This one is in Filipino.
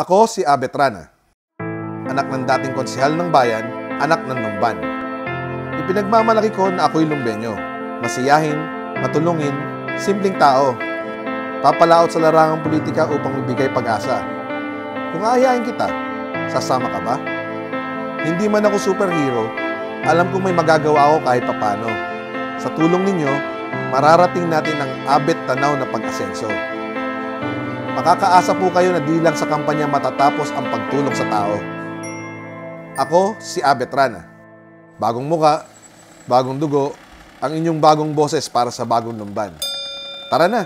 Ako si Abet Rana, anak ng dating konsehal ng bayan, anak ng Numban. Ipinagmamalaki ko na ako'y lumbenyo, masiyahin, matulungin, simpleng tao. Papalaot sa larangang politika upang magbigay pag-asa. Kung aayain kita, sasama ka ba? Hindi man ako superhero, alam kong may magagawa ako kahit papano. Sa tulong ninyo, mararating natin ang abet tanaw na pag-asenso. Makakaasa po kayo na di lang sa kampanya matatapos ang pagtulong sa tao. Ako si Abet Rana. Bagong muka, bagong dugo, ang inyong bagong boses para sa bagong lumban. Tara na!